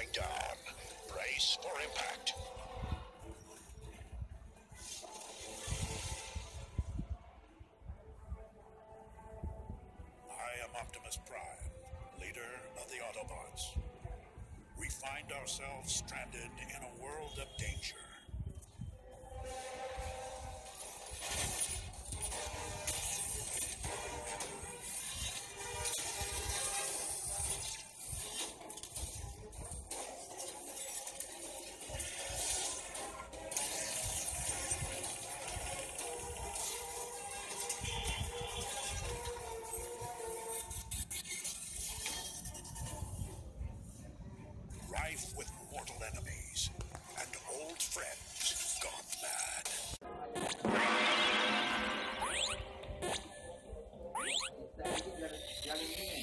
going down. Brace for impact. I am Optimus Prime, leader of the Autobots. We find ourselves stranded in a world of danger.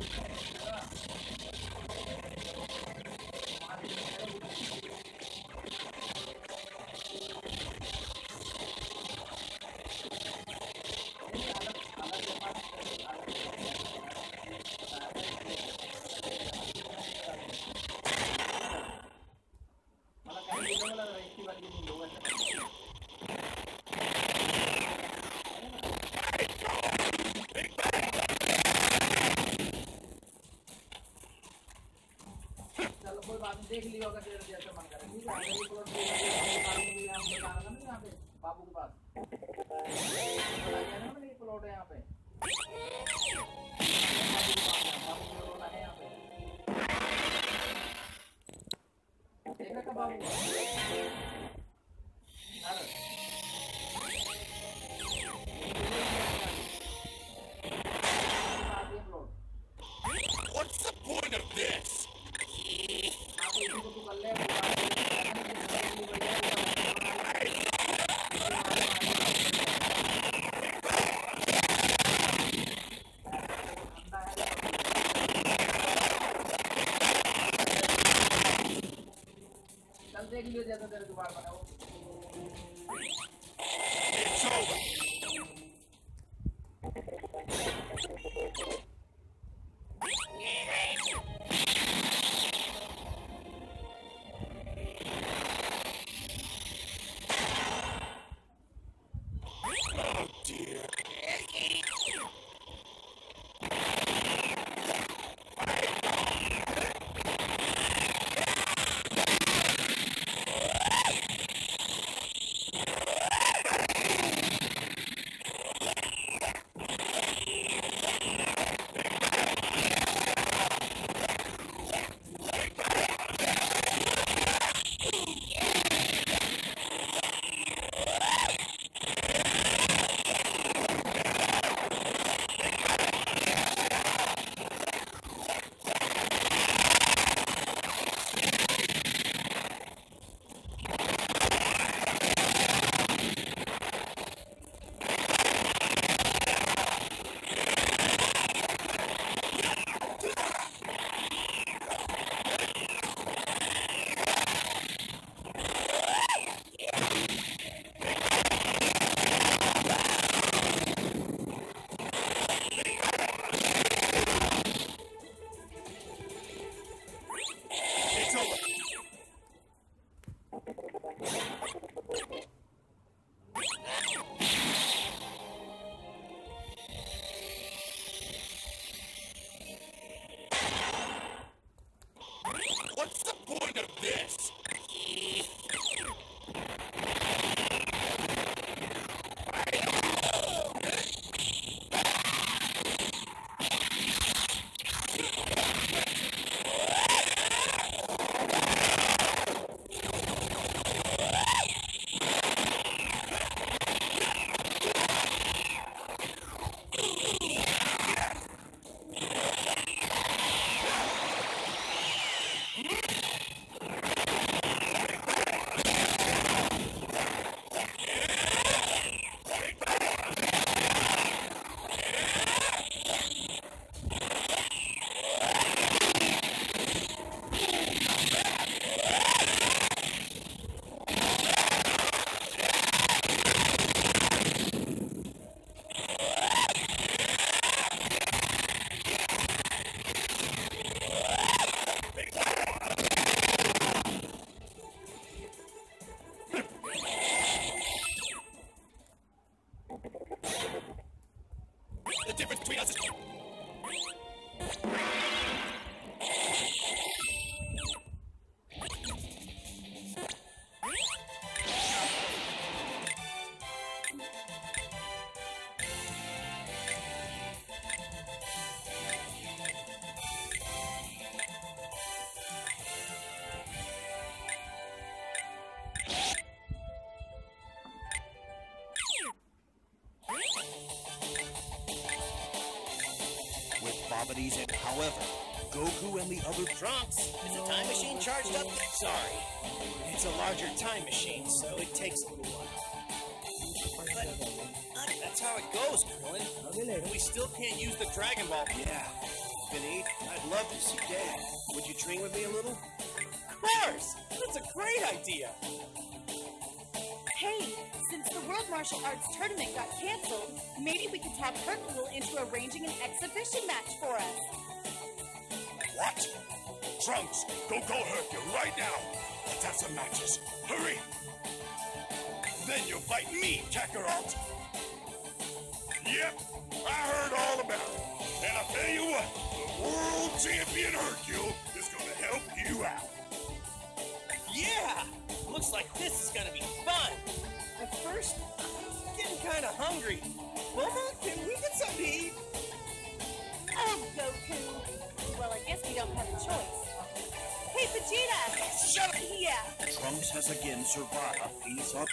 Okay. देख लिया होगा जैसा मन करे ठीक है बाबू के पास। प्लॉट पे। What's the point of In. However, Goku and the other Trunks, is the time machine charged up? Sorry. It's a larger time machine, so it takes a little while. But that's how it goes, Krillin. We still can't use the Dragon Ball. Yeah. Vinny, I'd love to see Dad. Would you train with me a little? Of course! That's a great idea! Hey, since the World Martial Arts Tournament got canceled, maybe we could talk Hercule into arranging an exhibition match for us. What? Trunks, go call Hercule right now. Let's have some matches. Hurry! Then you'll fight me, Kakarot. Yep, I heard all about it. And I'll tell you what, the world champion Hercule hungry. Mama, can we get something to eat? Oh, Goku. Well, I guess we don't have a choice. Hey, Vegeta! Shut up! Yeah. Trunks has again survived. He's up.